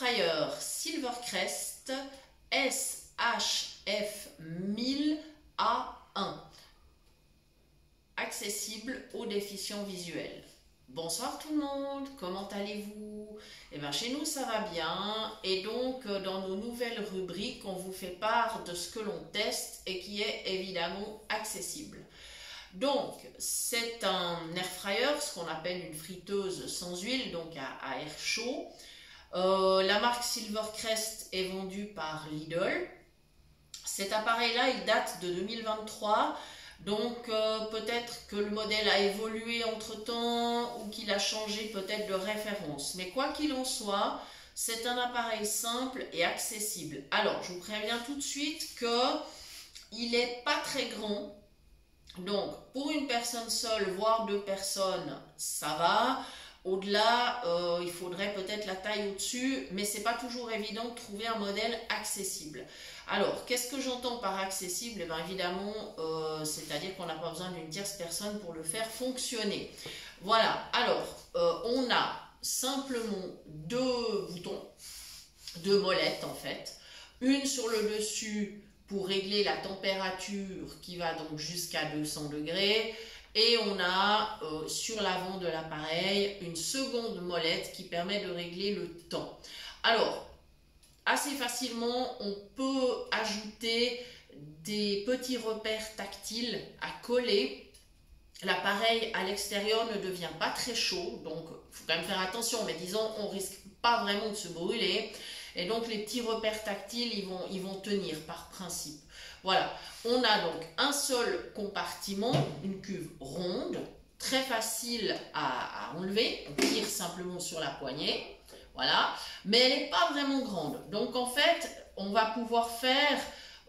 fryer Silvercrest SHF1000A1 accessible aux déficients visuels. Bonsoir tout le monde, comment allez-vous? Eh bien chez nous ça va bien et donc euh, dans nos nouvelles rubriques on vous fait part de ce que l'on teste et qui est évidemment accessible. Donc c'est un air fryer, ce qu'on appelle une friteuse sans huile, donc à, air chaud. Euh, la marque Silvercrest est vendue par Lidl. Cet appareil là il date de 2023 donc euh, peut-être que le modèle a évolué entre-temps ou qu'il a changé peut-être de référence. Mais quoi qu'il en soit, c'est un appareil simple et accessible. Alors, je vous préviens tout de suite qu'il n'est pas très grand. Donc, pour une personne seule, voire deux personnes, ça va. Au-delà, euh, il faudrait peut-être la taille au-dessus, mais c'est pas toujours évident de trouver un modèle accessible. Alors, qu'est-ce que j'entends par accessible? Eh bien, Évidemment, euh, c'est-à-dire qu'on n'a pas besoin d'une tierce personne pour le faire fonctionner. Voilà, alors, euh, on a simplement deux boutons, deux molettes en fait. Une sur le dessus pour régler la température qui va donc jusqu'à 200 degrés. Et on a euh, sur l'avant de l'appareil une seconde molette qui permet de régler le temps. Alors, assez facilement, on peut ajouter des petits repères tactiles à coller. L'appareil à l'extérieur ne devient pas très chaud, donc il faut quand même faire attention, mais disons, on risque pas vraiment de se brûler. Et donc les petits repères tactiles, ils ils vont tenir par principe. Voilà, on a donc un seul compartiment, une cuve ronde, très facile à, enlever. On tire simplement sur la poignée. Voilà. Mais elle n'est pas vraiment grande. Donc en fait, on va pouvoir faire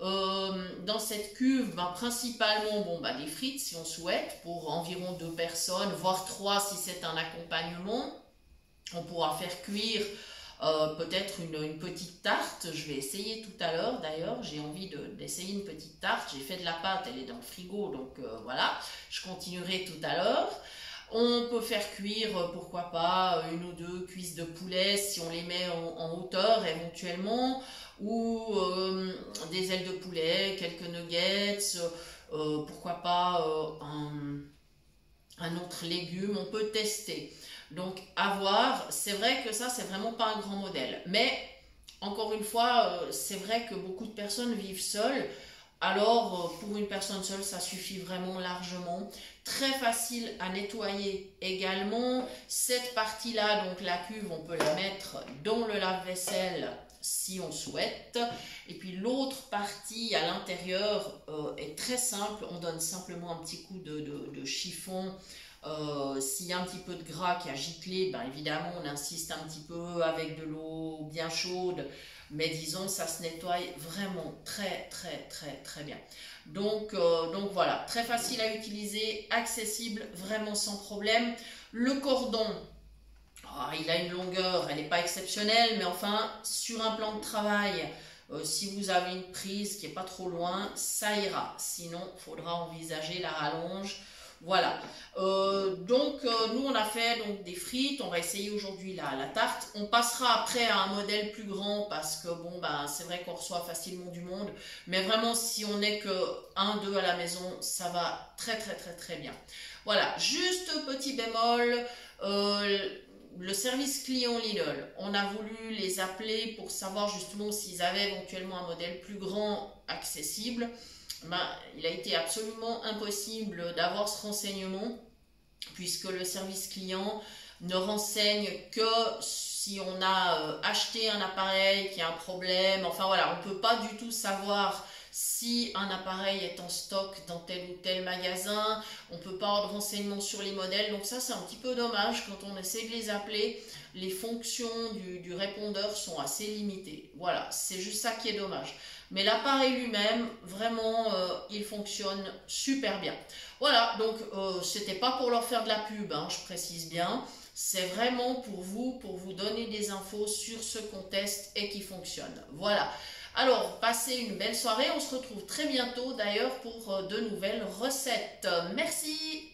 euh, dans cette cuve ben, principalement bon, ben, des frites si on souhaite pour environ deux personnes, voire trois si c'est un accompagnement. On pourra faire cuire euh, peut-être une, petite tarte. Je vais essayer tout à l'heure d'ailleurs. J'ai envie d'essayer une petite tarte. J'ai fait de la pâte, elle est dans le frigo, donc euh, voilà. Je continuerai tout à l'heure. On peut faire cuire, euh, pourquoi pas, une ou deux cuisses de poulet si on les met en, hauteur éventuellement, ou des ailes de poulet, quelques nuggets, pourquoi pas un, autre légume, on peut tester. Donc à voir, c'est vrai que ça c'est vraiment pas un grand modèle, mais encore une fois, c'est vrai que beaucoup de personnes vivent seules. Alors, pour une personne seule, ça suffit vraiment largement. Très facile à nettoyer également. Cette partie-là, donc la cuve, on peut la mettre dans le lave-vaisselle si on souhaite. Et puis l'autre partie à l'intérieur euh, est très simple. On donne simplement un petit coup de, chiffon. Euh, s'il y a un petit peu de gras qui a giclé, ben évidemment on insiste un petit peu avec de l'eau bien chaude mais disons, ça se nettoie vraiment très, très, très, très bien. Donc, euh, donc voilà, très facile à utiliser, accessible, vraiment sans problème. Le cordon, ah, il a une longueur, elle n'est pas exceptionnelle, mais enfin, sur un plan de travail, euh, si vous avez une prise qui n'est pas trop loin, ça ira. Sinon, il faudra envisager la rallonge voilà. Euh, donc, euh, nous, on a fait donc, des frites. On va essayer aujourd'hui la, la tarte. On passera après à un modèle plus grand parce que, bon, ben, c'est vrai qu'on reçoit facilement du monde. Mais vraiment, si on n'est que un, deux à la maison, ça va très, très, très, très bien. Voilà. Juste petit bémol. Euh, le service client Lidl, on a voulu les appeler pour savoir justement s'ils avaient éventuellement un modèle plus grand accessible. Ben, il a été absolument impossible d'avoir ce renseignement puisque le service client ne renseigne que si on a euh, acheté un appareil qui a un problème. Enfin voilà, on ne peut pas du tout savoir si un appareil est en stock dans tel ou tel magasin. On ne peut pas avoir de renseignements sur les modèles. Donc ça, c'est un petit peu dommage quand on essaie de les appeler. Les fonctions du répondeur sont assez limitées. Voilà, c'est juste ça qui est dommage. Mais l'appareil lui-même, vraiment, euh, il fonctionne super bien. Voilà, donc euh, c'était pas pour leur faire de la pub, hein, je précise bien. C'est vraiment pour vous, pour vous donner des infos sur ce qu'on teste et qui fonctionne. Voilà. Alors, passez une belle soirée. On se retrouve très bientôt d'ailleurs pour euh, de nouvelles recettes. Merci